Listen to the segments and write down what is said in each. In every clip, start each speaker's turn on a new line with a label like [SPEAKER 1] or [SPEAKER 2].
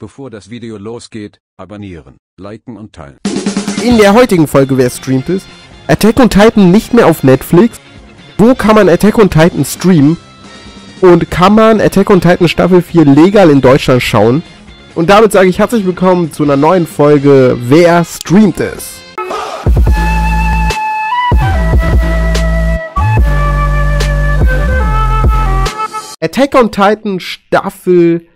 [SPEAKER 1] Bevor das Video losgeht, abonnieren, liken und teilen.
[SPEAKER 2] In der heutigen Folge, wer streamt ist, Attack on Titan nicht mehr auf Netflix. Wo kann man Attack on Titan streamen? Und kann man Attack on Titan Staffel 4 legal in Deutschland schauen? Und damit sage ich herzlich willkommen zu einer neuen Folge Wer streamt es? Attack on Titan Staffel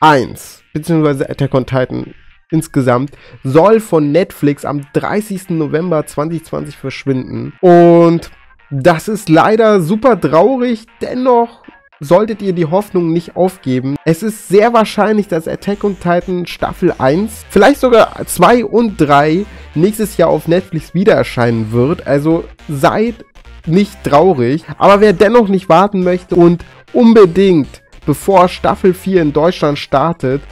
[SPEAKER 2] 1 beziehungsweise Attack on Titan insgesamt, soll von Netflix am 30. November 2020 verschwinden. Und das ist leider super traurig, dennoch solltet ihr die Hoffnung nicht aufgeben. Es ist sehr wahrscheinlich, dass Attack on Titan Staffel 1, vielleicht sogar 2 und 3 nächstes Jahr auf Netflix wieder erscheinen wird. Also seid nicht traurig. Aber wer dennoch nicht warten möchte und unbedingt, bevor Staffel 4 in Deutschland startet,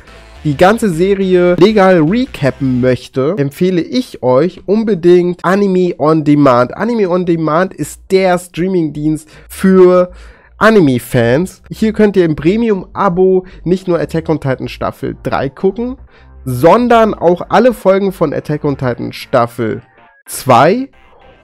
[SPEAKER 2] die ganze Serie legal recappen möchte, empfehle ich euch unbedingt Anime on Demand. Anime on Demand ist der Streamingdienst für Anime-Fans. Hier könnt ihr im Premium-Abo nicht nur Attack on Titan Staffel 3 gucken, sondern auch alle Folgen von Attack on Titan Staffel 2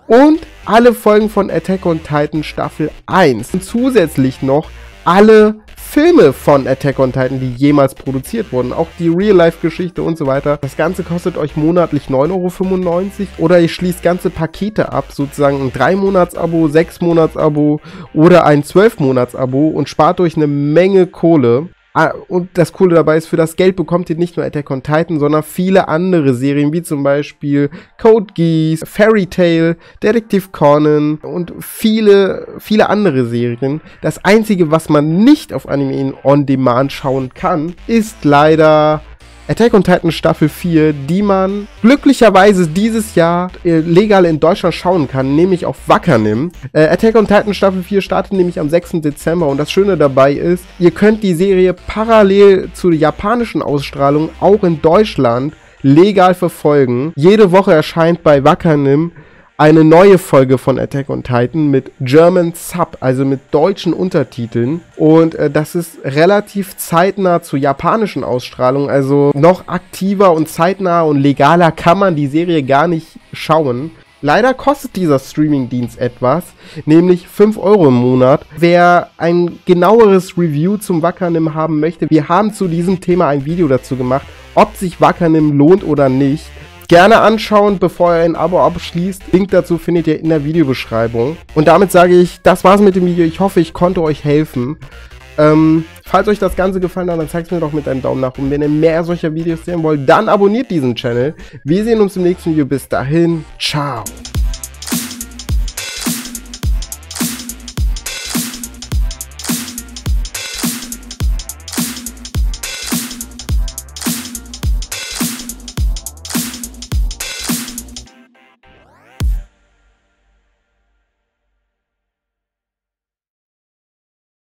[SPEAKER 2] und alle Folgen von Attack on Titan Staffel 1. Und zusätzlich noch alle Filme von Attack on Titan, die jemals produziert wurden. Auch die Real-Life-Geschichte und so weiter. Das Ganze kostet euch monatlich 9,95 Euro oder ihr schließt ganze Pakete ab, sozusagen ein 3-Monats-Abo, 6-Monats-Abo oder ein 12-Monats-Abo und spart euch eine Menge Kohle. Ah, und das Coole dabei ist, für das Geld bekommt ihr nicht nur Attack on Titan, sondern viele andere Serien, wie zum Beispiel Code Geass, Fairy Tail, Detective Conan und viele, viele andere Serien. Das einzige, was man nicht auf Anime on Demand schauen kann, ist leider Attack on Titan Staffel 4, die man glücklicherweise dieses Jahr äh, legal in Deutschland schauen kann, nämlich auf Wackernim. Äh, Attack on Titan Staffel 4 startet nämlich am 6. Dezember und das Schöne dabei ist, ihr könnt die Serie parallel zur japanischen Ausstrahlung auch in Deutschland legal verfolgen. Jede Woche erscheint bei Wackernim eine neue Folge von Attack on Titan mit German Sub, also mit deutschen Untertiteln. Und äh, das ist relativ zeitnah zur japanischen Ausstrahlung, also noch aktiver und zeitnah und legaler kann man die Serie gar nicht schauen. Leider kostet dieser Streamingdienst etwas, nämlich 5 Euro im Monat. Wer ein genaueres Review zum Wackernim haben möchte, wir haben zu diesem Thema ein Video dazu gemacht, ob sich Wackernim lohnt oder nicht gerne anschauen, bevor ihr ein Abo abschließt. Link dazu findet ihr in der Videobeschreibung. Und damit sage ich, das war's mit dem Video. Ich hoffe, ich konnte euch helfen. Ähm, falls euch das Ganze gefallen hat, dann zeigt es mir doch mit einem Daumen nach oben. Wenn ihr mehr solcher Videos sehen wollt, dann abonniert diesen Channel. Wir sehen uns im nächsten Video. Bis dahin, ciao.